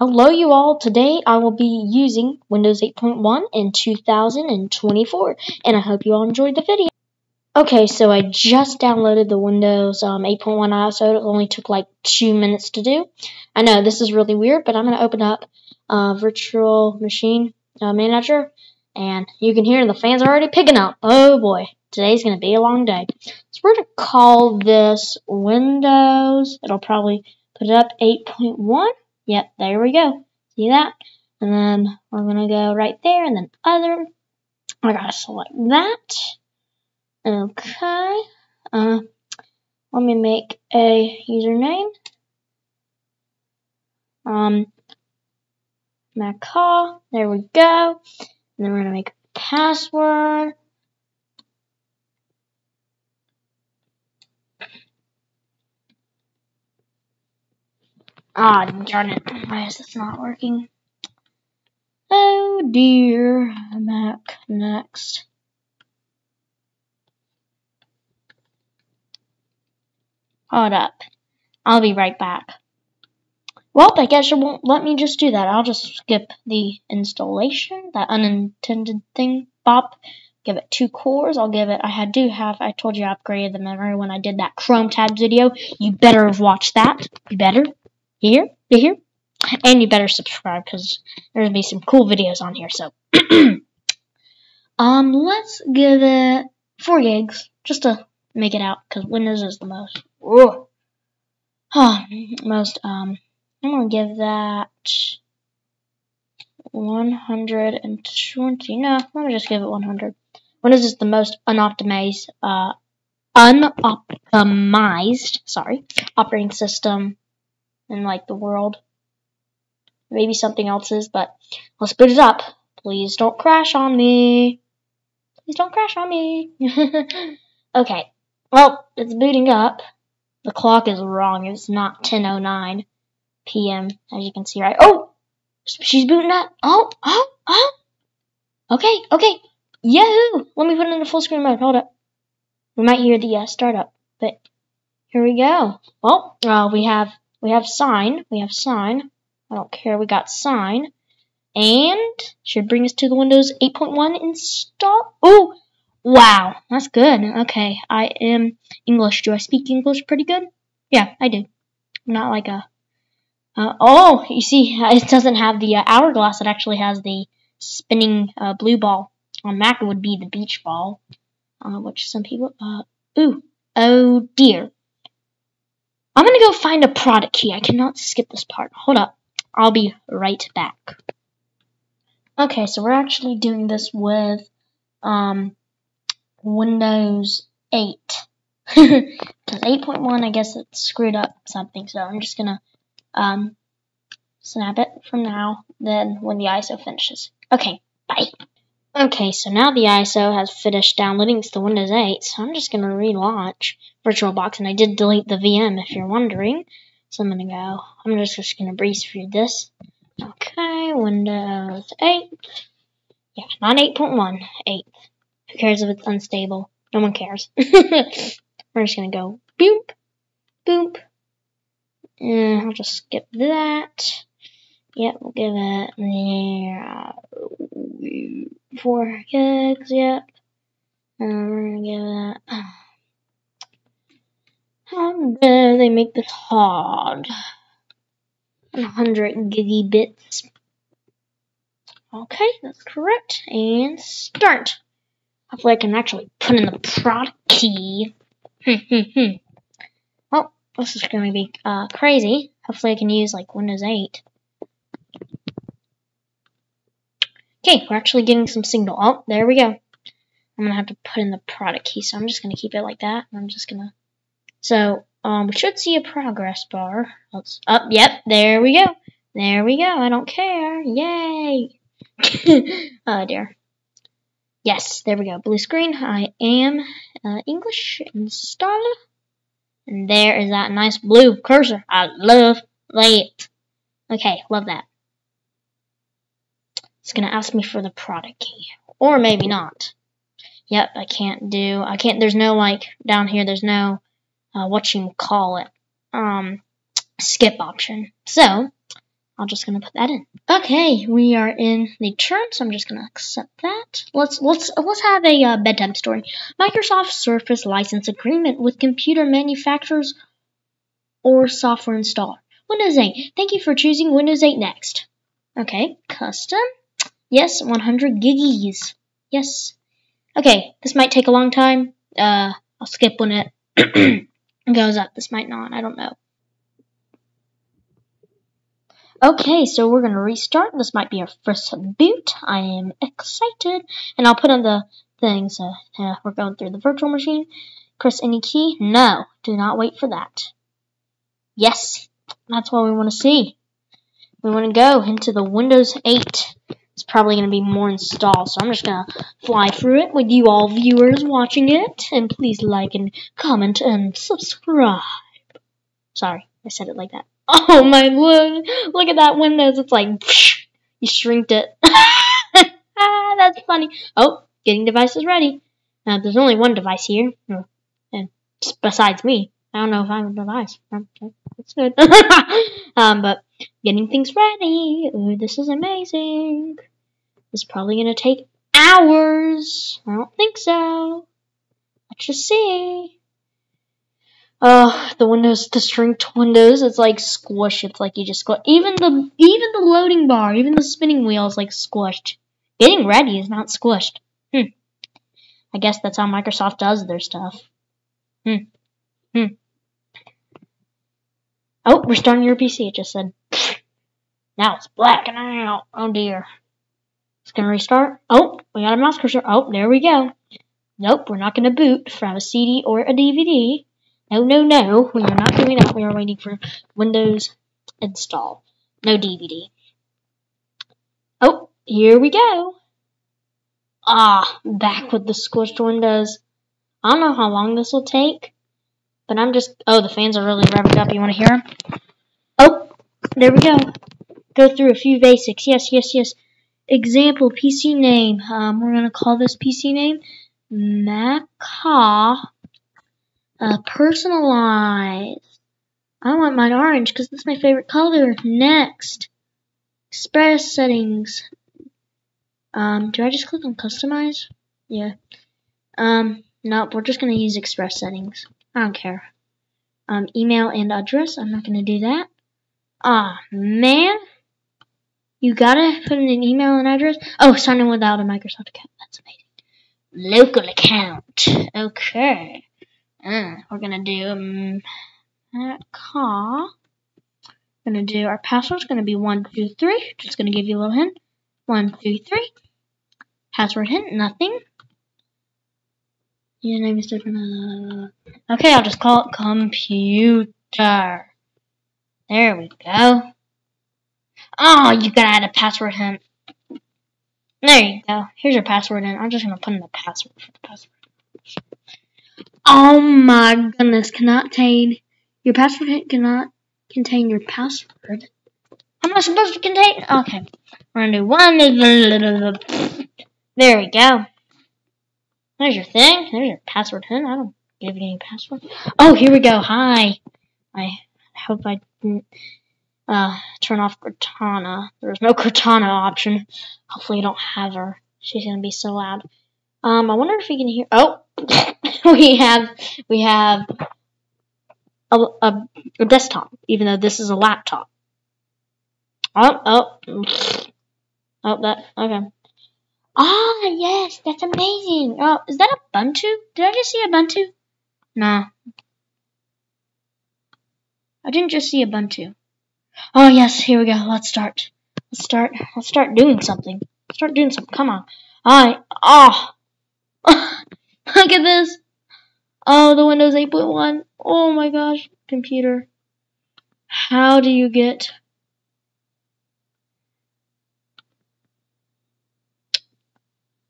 Hello you all, today I will be using Windows 8.1 in 2024 and I hope you all enjoyed the video. Okay, so I just downloaded the Windows um, 8.1 ISO, it only took like two minutes to do. I know this is really weird, but I'm going to open up uh, Virtual Machine uh, Manager and you can hear the fans are already picking up. Oh boy, today's going to be a long day. So we're going to call this Windows, it'll probably put it up 8.1. Yep, there we go. See that? And then we're going to go right there and then other. I got to select that. Okay. Uh, let me make a username. Um, Macaw. There we go. And then we're going to make a password. Ah, darn it. Why is this not working? Oh dear. Mac next. Hold up. I'll be right back. Well, I guess it won't let me just do that. I'll just skip the installation, that unintended thing. Bop. Give it two cores. I'll give it, I do have, I told you I upgraded the memory when I did that Chrome tabs video. You better have watched that. You better. Here, you here? And you better subscribe because there's be some cool videos on here. So, um, let's give it four gigs just to make it out because Windows is the most. Oh, most. Um, I'm gonna give that 120. No, let me just give it 100. Windows is the most unoptimized, uh, unoptimized, sorry, operating system in like the world. Maybe something else is, but let's boot it up. Please don't crash on me. Please don't crash on me. okay. Well, it's booting up. The clock is wrong. It's not 10:09 p.m. as you can see right. Oh, she's booting up. Oh, oh, oh. Okay, okay. Yahoo! Let me put it in the full screen mode. Hold up. We might hear the uh, startup, but here we go. Well, uh, we have we have sign. We have sign. I don't care. We got sign. And should bring us to the Windows 8.1 install. Oh, wow. That's good. Okay. I am English. Do I speak English pretty good? Yeah, I do. I'm not like a... Uh, oh, you see, it doesn't have the uh, hourglass. It actually has the spinning uh, blue ball. On Mac, it would be the beach ball, uh, which some people... Uh, ooh. Oh, dear. I'm gonna go find a product key. I cannot skip this part. Hold up. I'll be right back. Okay, so we're actually doing this with um, Windows 8. Because 8.1, I guess it screwed up something, so I'm just gonna um, snap it from now, then when the ISO finishes. Okay, bye. Okay, so now the ISO has finished downloading to Windows 8, so I'm just going to relaunch VirtualBox, and I did delete the VM if you're wondering. So I'm going to go, I'm just, just going to breeze through this. Okay, Windows 8. Yeah, not 8.1, 8. Who cares if it's unstable? No one cares. We're just going to go boop, boop. And I'll just skip that. Yep, we'll give it yeah, four gigs, yep. And we're gonna give that. how dare they make this hard? 100 gigabits. Okay, that's correct. And start. Hopefully I can actually put in the product key. well, this is going to be uh, crazy. Hopefully I can use like Windows 8. Okay, we're actually getting some signal. Oh, there we go. I'm going to have to put in the product key, so I'm just going to keep it like that. I'm just going to... So, um, we should see a progress bar. Let's... Up, oh, yep, there we go. There we go. I don't care. Yay! oh, dear. Yes, there we go. Blue screen. I am uh, English installer. And there is that nice blue cursor. I love that. Okay, love that. It's going to ask me for the product key. Or maybe not. Yep, I can't do, I can't, there's no like, down here, there's no, uh, what you call it, um, skip option. So, I'm just gonna put that in. Okay, we are in the turn, so I'm just gonna accept that. Let's let's let's have a uh, bedtime story. Microsoft Surface license agreement with computer manufacturers or software installer. Windows 8. Thank you for choosing Windows 8 next. Okay, custom. Yes, 100 giggies. Yes. Okay, this might take a long time. Uh, I'll skip when it goes up. This might not. I don't know. Okay, so we're going to restart. This might be our first boot. I am excited. And I'll put on the things. Uh, uh, we're going through the virtual machine. Press any key? No. Do not wait for that. Yes, that's what we want to see. We want to go into the Windows 8. It's probably going to be more installed, so I'm just going to fly through it with you all viewers watching it. And please like and comment and subscribe. Sorry, I said it like that. Oh my look! Look at that Windows. It's like you shrinked it. that's funny. Oh, getting devices ready. Uh, there's only one device here, oh, and besides me. I don't know if I'm a device. Okay, that's good. um, but getting things ready. Ooh, this is amazing. Is probably gonna take hours. I don't think so. Let's just see. Oh, the windows, the shrinked windows, it's like squished. It's like you just go. Even the even the loading bar, even the spinning wheel is like squished. Getting ready is not squished. Hmm. I guess that's how Microsoft does their stuff. Hmm. Hmm. Oh, restarting your PC. It just said. Now it's blacking out. Oh dear. It's gonna restart. Oh, we got a mouse cursor. Oh, there we go. Nope, we're not gonna boot from a CD or a DVD. No, no, no. We are not doing that. We are waiting for Windows install. No DVD. Oh, here we go. Ah, back with the squished windows. I don't know how long this will take, but I'm just... Oh, the fans are really revving up. You want to hear them? Oh, there we go. Go through a few basics. Yes, yes, yes. Example, PC name. Um, we're going to call this PC name Maca uh, personalized. I want mine orange because that's my favorite color. Next. Express settings. Um, do I just click on customize? Yeah. Um, nope, we're just going to use express settings. I don't care. Um, email and address. I'm not going to do that. Ah, man. You gotta put in an email and address. Oh, sign in without a Microsoft account. That's amazing. Local account. Okay. Uh, we're gonna do um, car. We're gonna do our password's gonna be one two three. Just gonna give you a little hint. One two three. Password hint nothing. Your name is different. Okay, I'll just call it computer. There we go. Oh, you gotta add a password hint. There you go. Here's your password in. I'm just gonna put in the password for the password. Oh my goodness, cannot contain your password hint cannot contain your password. How am I supposed to contain? Okay, we're gonna do one. There we go. There's your thing. There's your password hint. I don't give you any password. Oh, here we go. Hi. I hope I didn't uh, turn off Cortana. There's no Cortana option. Hopefully, you don't have her. She's gonna be so loud. Um, I wonder if you can hear. Oh, we have we have a, a, a, desktop, even though this is a laptop. Oh, oh, oh, that okay. Ah, yes, that's amazing. Oh, is that a Ubuntu? Did I just see a Ubuntu? Nah. I didn't just see a Ubuntu. Oh yes, here we go. Let's start. Let's start. Let's start doing something. start doing something. Come on. I. Oh. Look at this. Oh, the Windows 8.1. Oh my gosh, computer. How do you get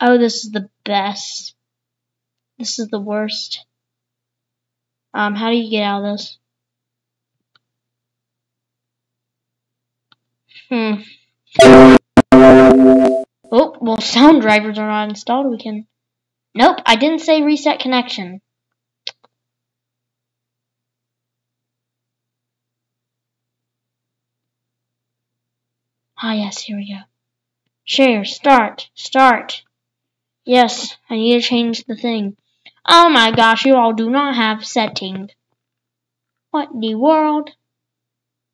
Oh, this is the best. This is the worst. Um, how do you get out of this? Hmm. Oh, well, sound drivers are not installed. We can Nope, I didn't say reset connection. Ah, yes, here we go. Share, start, start. Yes, I need to change the thing. Oh my gosh, you all do not have settings. What the world?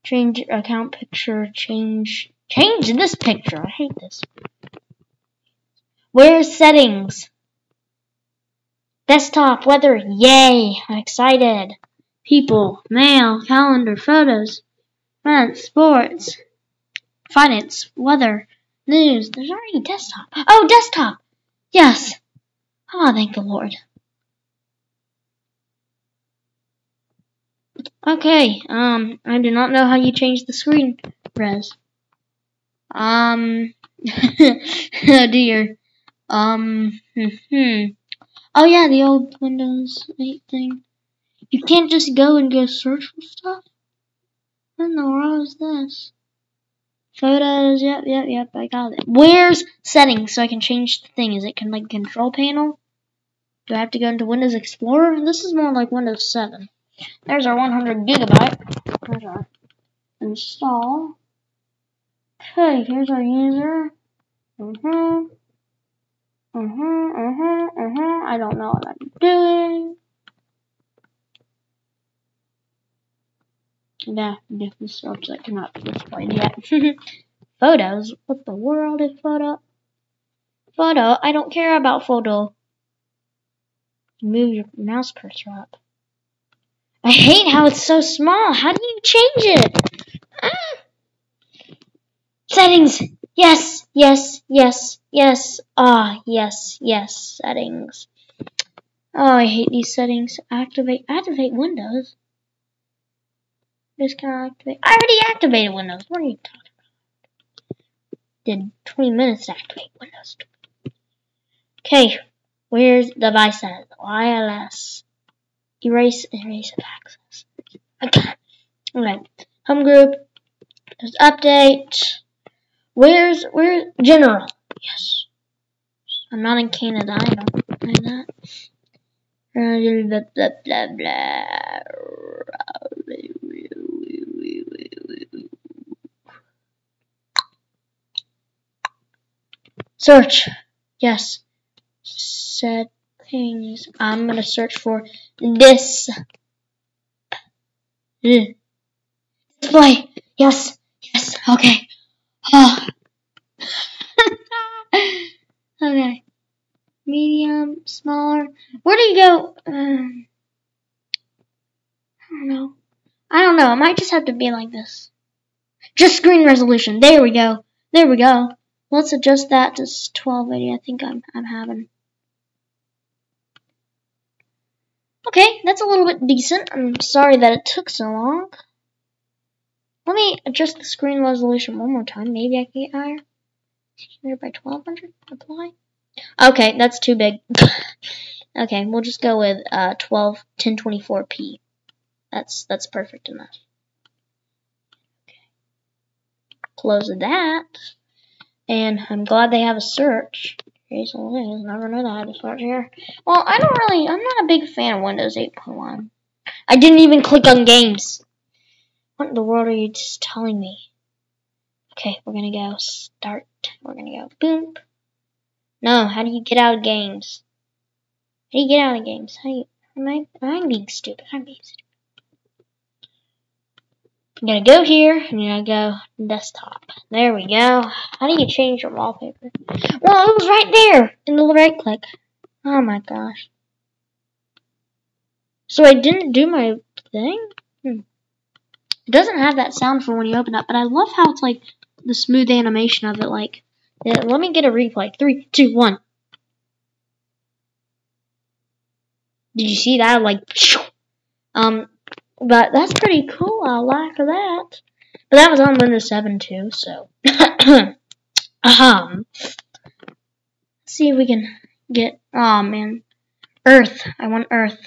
Change account picture, change, change this picture. I hate this. Where's settings? Desktop, weather, yay, I'm excited. People, mail, calendar, photos, events, sports, finance, weather, news. There's already desktop. Oh, desktop! Yes. Oh, thank the Lord. Okay, um, I do not know how you change the screen res. Um, oh dear. Um, hmm. Oh yeah, the old Windows 8 thing. You can't just go and go search for stuff? What in the world is this? Photos, yep, yep, yep, I got it. Where's settings so I can change the thing? Is it can like control panel? Do I have to go into Windows Explorer? This is more like Windows 7. There's our 100 gigabyte. There's our install. Okay, here's our user. Mm-hmm. Mm-hmm, mm-hmm, mm-hmm. I don't know what I'm doing. Yeah, different sorts that cannot be displayed yet. Photos? What the world is photo? Photo? I don't care about photo. Move your mouse cursor up. I hate how it's so small. How do you change it? Ah. Settings. Yes, yes, yes, yes. Ah, yes, yes. Settings. Oh, I hate these settings. Activate, activate Windows. Discount activate. I already activated Windows. What are you talking about? Did 20 minutes to activate Windows. Okay, where's devices? Wireless. Erase, erase of access. Okay. Alright. Home group. There's update. Where's, where's, general. Yes. I'm not in Canada, I don't know that. Blah, blah, blah, blah. Search. Yes. Settings. I'm gonna search for this. Display. Yes. Yes. Okay. Oh. okay. Medium, smaller. Where do you go? Um, I don't know. I don't know. It might just have to be like this. Just screen resolution. There we go. There we go. Let's adjust that to 1280. I think I'm, I'm having. Okay, that's a little bit decent. I'm sorry that it took so long. Let me adjust the screen resolution one more time. Maybe I can get higher. 600 by 1200. Apply. Okay, that's too big. okay, we'll just go with uh, 12 1024p. That's that's perfect enough. Okay. Close that. And I'm glad they have a search. Recently, I never knew I had a search here. Well, I don't really, I'm not a big fan of Windows 8.1. I didn't even click on games. What in the world are you just telling me? Okay, we're gonna go start. We're gonna go boom. No, how do you get out of games? How do you get out of games? How do you, am I, I'm being stupid. I'm being stupid. I'm gonna go here, I'm gonna go desktop. There we go. How do you change your wallpaper? Well, it was right there in the right click. Oh my gosh. So I didn't do my thing? Hmm. It doesn't have that sound for when you open up, but I love how it's like the smooth animation of it. Like, yeah, let me get a replay. Three, two, one. Did you see that? Like, um, but that's pretty cool. I like that. But that was on Windows 7 too, so. um. See if we can get. Oh man. Earth. I want Earth.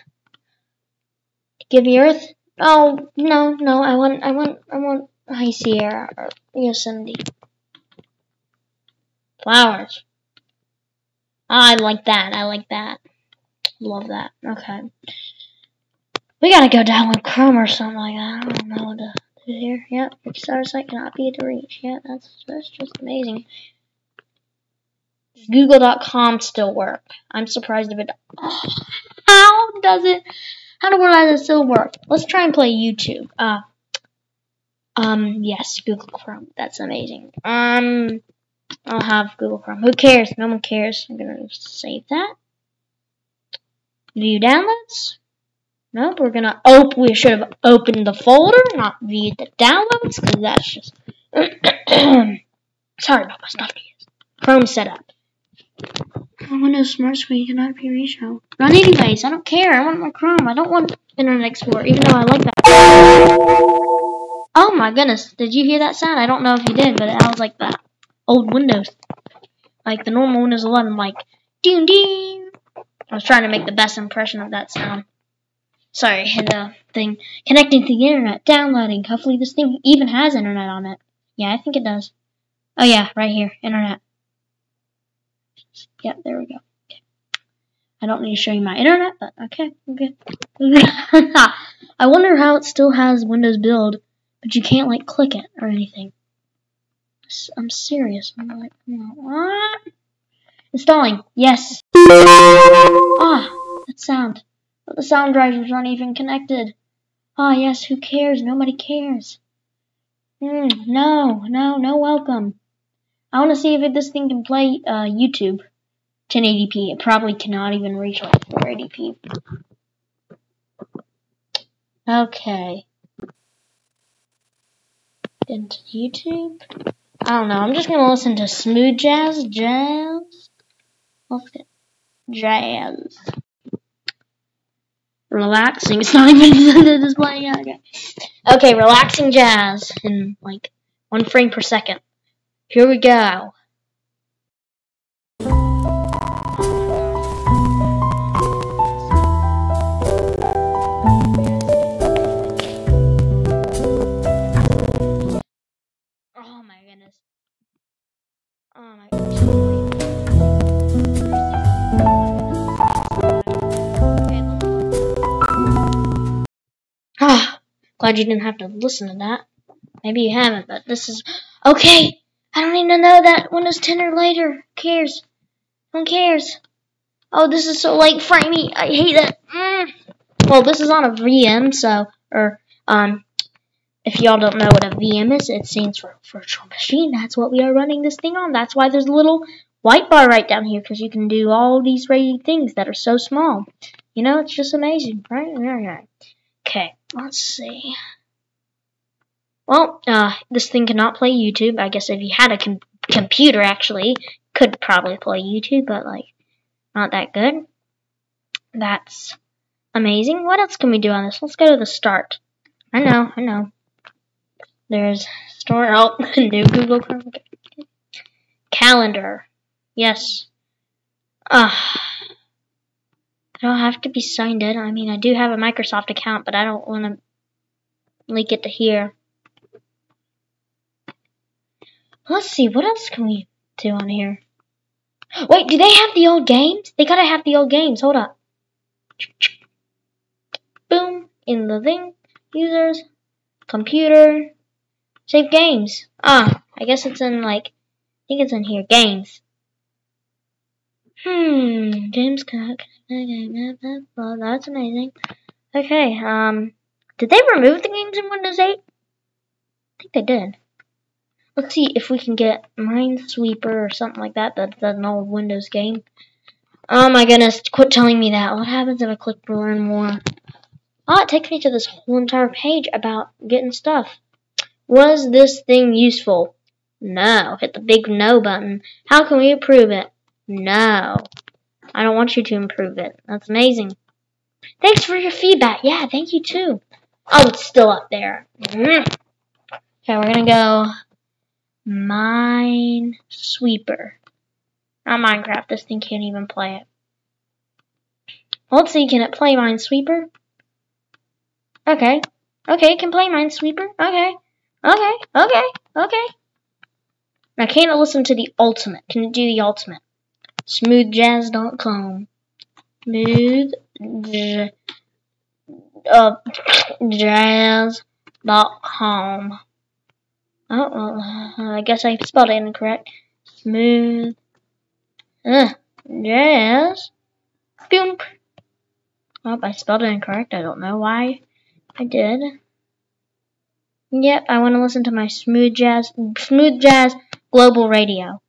Give me Earth? Oh, no, no. I want, I want, I want High Sierra or Yosemite. Flowers. I like that. I like that. Love that. Okay. We gotta go down with Chrome or something like that. I don't know what to do Here, yep. Your star site cannot be to reach. Yeah, that's that's just amazing. Google.com still work? I'm surprised if it. Oh, how does it? How the world does it still work? Let's try and play YouTube. Uh, um, yes, Google Chrome. That's amazing. Um, I'll have Google Chrome. Who cares? No one cares. I'm gonna save that. View downloads. Nope, we're gonna open. We should have opened the folder, not viewed the downloads, because that's just. Sorry about my stuff. Chrome setup. Oh, Windows Smart Screen cannot be reached. Run anyways. I don't care. I want my Chrome. I don't want Internet Explorer, even though I like that. Oh my goodness! Did you hear that sound? I don't know if you did, but it was like that old Windows, like the normal Windows 11, like ding ding. I was trying to make the best impression of that sound. Sorry, hit uh, the thing connecting to the internet, downloading. Hopefully, this thing even has internet on it. Yeah, I think it does. Oh yeah, right here, internet. Yep, there we go. Okay. I don't need to show you my internet, but okay, okay. I wonder how it still has Windows Build, but you can't like click it or anything. I'm serious. I'm like, what? Installing. Yes. Ah, that sound. But the sound drivers aren't even connected. Ah, yes, who cares? Nobody cares. Mm, no, no, no welcome. I want to see if this thing can play uh, YouTube 1080p. It probably cannot even reach like 480p. Okay. Into YouTube. I don't know. I'm just gonna listen to smooth jazz, jazz, jazz. Relaxing. It's not even displaying. Okay. Okay, relaxing jazz in like one frame per second. Here we go. Glad you didn't have to listen to that. Maybe you haven't, but this is okay. I don't to know that Windows 10 or later. Who cares? Who cares? Oh, this is so like framey. I hate that. Mm. Well, this is on a VM, so or um, if y'all don't know what a VM is, it stands for virtual machine. That's what we are running this thing on. That's why there's a little white bar right down here because you can do all these rated things that are so small. You know, it's just amazing, right? Let's see. Well, uh, this thing cannot play YouTube. I guess if you had a com computer, actually, could probably play YouTube, but, like, not that good. That's amazing. What else can we do on this? Let's go to the start. I know, I know. There's store, oh, new Google Chrome. Calendar. Yes. Ah. I don't have to be signed in. I mean, I do have a Microsoft account, but I don't want to link it to here. Let's see, what else can we do on here? Wait, do they have the old games? They gotta have the old games. Hold up. Boom. In the thing. Users. Computer. Save games. Ah, I guess it's in like, I think it's in here. Games. Hmm, James Cook. Well, that's amazing. Okay, um, did they remove the games in Windows 8? I think they did. Let's see if we can get Minesweeper or something like that. That's an old Windows game. Oh my goodness, quit telling me that. What happens if I click learn more? Oh, it takes me to this whole entire page about getting stuff. Was this thing useful? No. Hit the big no button. How can we approve it? No. I don't want you to improve it. That's amazing. Thanks for your feedback. Yeah, thank you too. Oh, it's still up there. Mm. Okay, we're gonna go Mine Sweeper. Not Minecraft. This thing can't even play it. let's see. Can it play Minesweeper? Okay. Okay, it can play Minesweeper. Okay. Okay. Okay. Okay. Now, can it listen to the ultimate? Can it do the ultimate? smoothjazz.com. Smooth uh, jazz dot com. Oh, I guess I spelled it incorrect. Smooth. Uh, yes. Boom. Oh, I spelled it incorrect. I don't know why I did. Yep, I want to listen to my smooth jazz, smooth jazz global radio.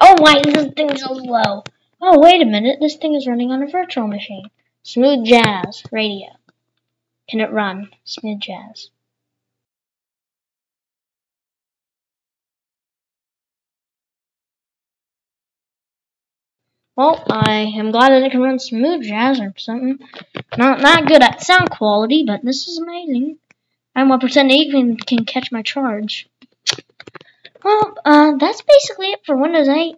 Oh, why is this thing so slow? Oh, wait a minute. This thing is running on a virtual machine. Smooth jazz radio. Can it run smooth jazz? Well, I am glad that it can run smooth jazz or something. Not not good at sound quality, but this is amazing. What percent even can catch my charge. Well, uh, that's basically it for Windows 8.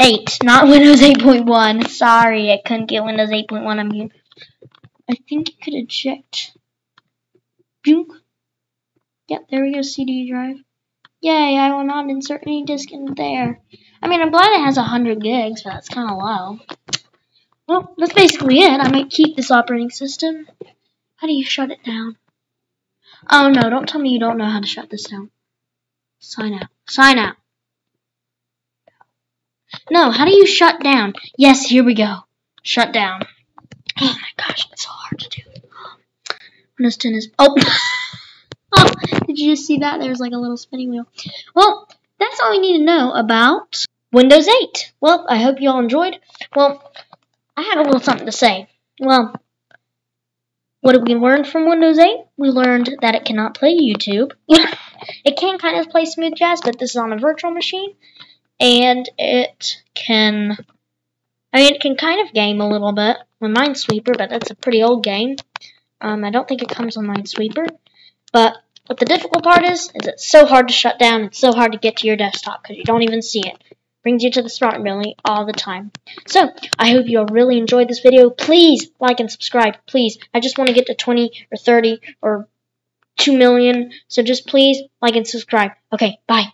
8, not Windows 8.1. Sorry, I couldn't get Windows 8.1. I mean, I think you could eject. Boom. Yep, there we go, CD drive. Yay, I will not insert any disk in there. I mean, I'm glad it has 100 gigs, but that's kind of low. Well, that's basically it. I might keep this operating system. How do you shut it down? Oh, no, don't tell me you don't know how to shut this down. Sign out. Sign out. No, how do you shut down? Yes, here we go. Shut down. Oh my gosh, it's so hard to do. Windows 10 is... Oh! oh, did you just see that? There's like a little spinning wheel. Well, that's all we need to know about Windows 8. Well, I hope you all enjoyed. Well, I have a little something to say. Well, what did we learn from Windows 8? We learned that it cannot play YouTube. it can kind of play smooth jazz, but this is on a virtual machine. And it can, I mean, it can kind of game a little bit with Minesweeper, but that's a pretty old game. Um, I don't think it comes with Minesweeper. But what the difficult part is, is it's so hard to shut down. It's so hard to get to your desktop because you don't even see it. Brings you to the smart ability all the time. So, I hope you all really enjoyed this video. Please like and subscribe. Please. I just want to get to 20 or 30 or 2 million. So just please like and subscribe. Okay, bye.